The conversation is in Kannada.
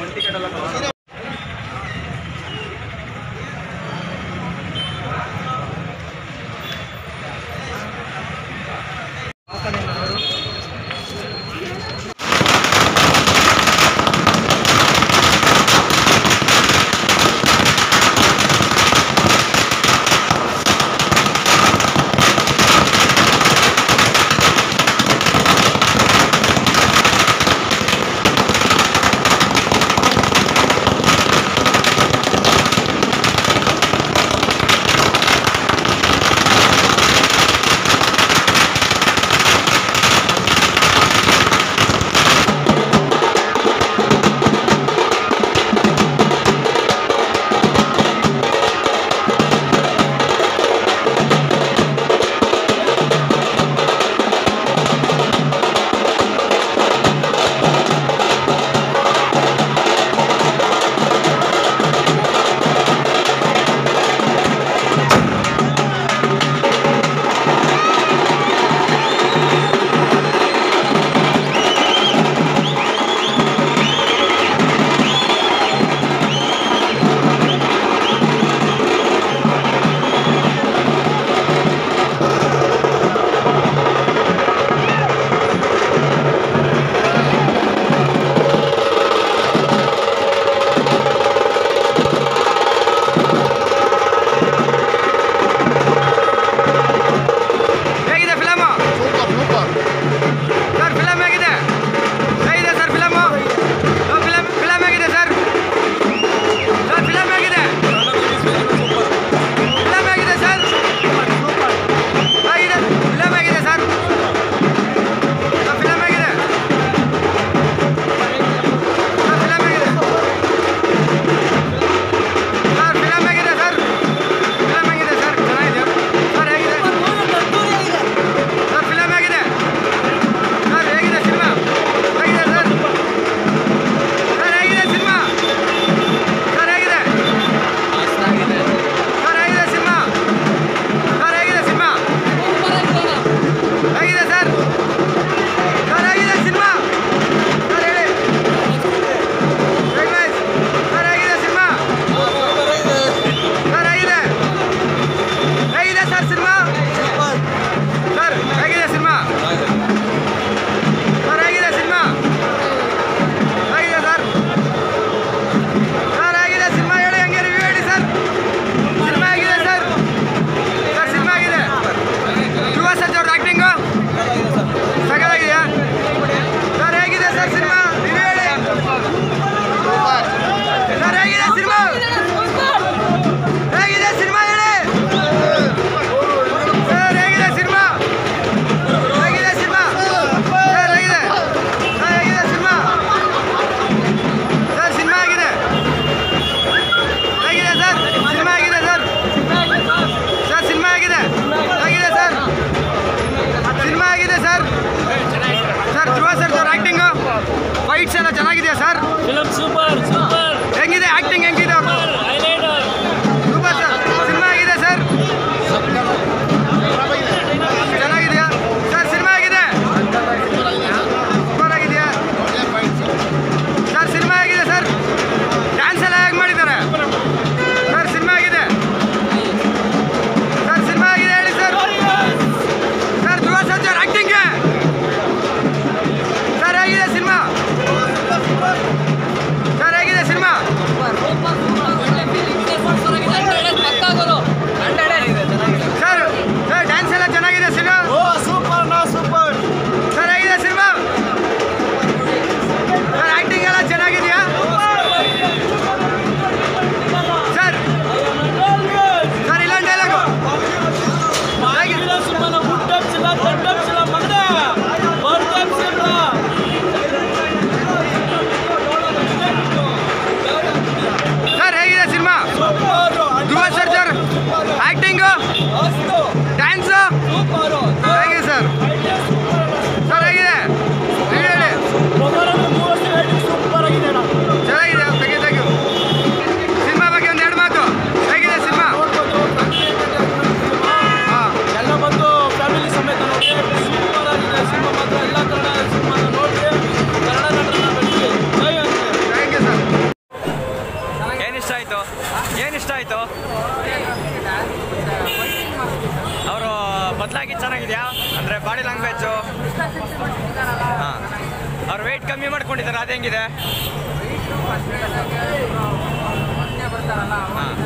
ಒಂಟಿ ಕಟ್ಟಲ್ಲ ¡Vamos! कैसी है सर फ़िल्म सुपर ಹೇಗಿತ್ತು ಅವರು ಬದಲಾಗಿ ಚೆನ್ನಾಗಿದೆಯಾ? ಅಂದರೆ ಬಾಡಿ ಲ್ಯಾಂಗ್ವೇಜು ಹಾಂ. ಅವ್ರು ವೆಯ್ಟ್ ಕಮ್ಮಿ ಮಾಡ್ಕೊಂಡಿದ್ದಾರೆ, ಅದು ಹೆಂಗಿದೆ? ಹಾಂ.